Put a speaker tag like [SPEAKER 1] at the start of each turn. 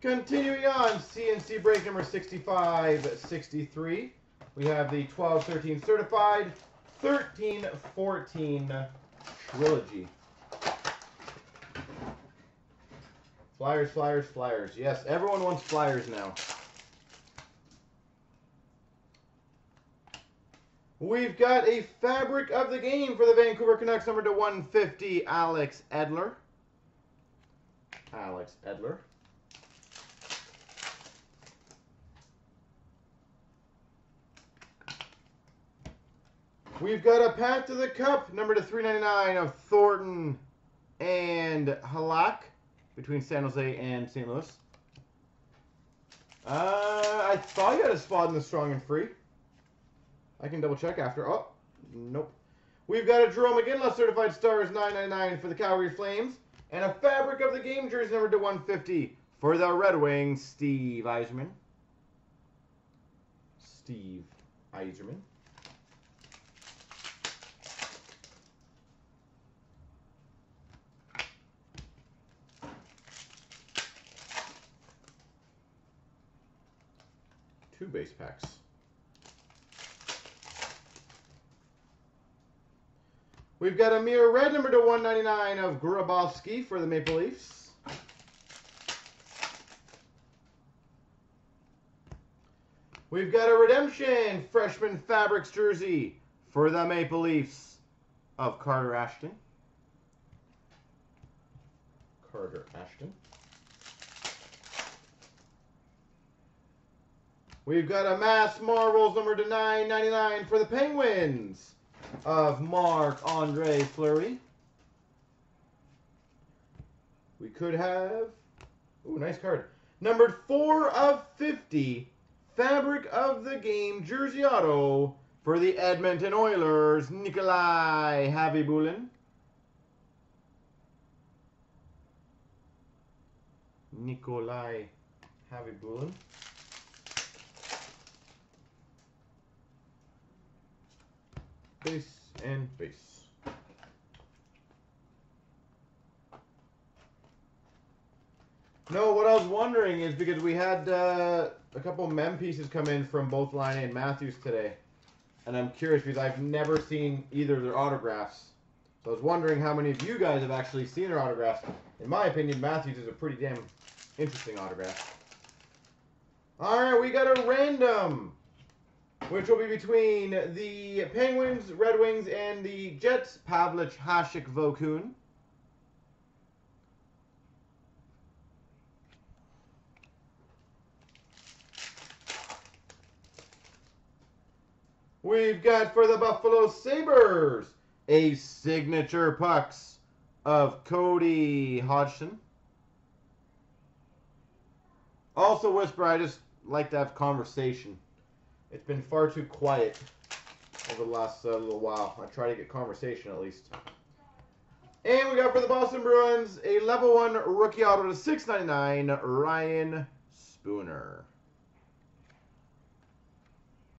[SPEAKER 1] Continuing on, CNC break number 6563. We have the 12-13 certified 13-14 trilogy. Flyers, flyers, flyers. Yes, everyone wants flyers now. We've got a fabric of the game for the Vancouver Canucks, number to 150, Alex Edler. Alex Edler. We've got a Path to the Cup, number to 399 of Thornton and Halak between San Jose and St. Louis. Uh, I thought you had a spot in the strong and free. I can double check after. Oh, nope. We've got a Jarome Iginla certified stars 999 for the Calgary Flames. And a fabric of the game jersey number to 150 for the Red Wings, Steve Yzerman. Steve Yzerman. Two base packs. We've got a mirror red number to 199 of Grabovski for the Maple Leafs. We've got a redemption freshman fabrics jersey for the Maple Leafs of Carter Ashton. Carter Ashton. We've got a Mass Marvels number to 999 for the Penguins of Marc-Andre Fleury. We could have, ooh, nice card. Numbered 4 of 50, Fabric of the Game, Jersey Auto for the Edmonton Oilers, Nikolai Khabibulin. Nikolai Khabibulin. Base and base. No, what I was wondering is because we had uh, a couple mem pieces come in from both Laine and Matthews today. And I'm curious because I've never seen either of their autographs. So I was wondering how many of you guys have actually seen their autographs. In my opinion, Matthews is a pretty damn interesting autograph. All right, we got a random which will be between the Penguins, Red Wings, and the Jets, Pavelec, Hasek, Vokoun. We've got for the Buffalo Sabres a signature pucks of Cody Hodgson. Also, Whisper, I just like to have conversation. It's been far too quiet over the last uh, little while. I try to get conversation at least. And we got for the Boston Bruins a level one rookie auto to 699 Ryan Spooner.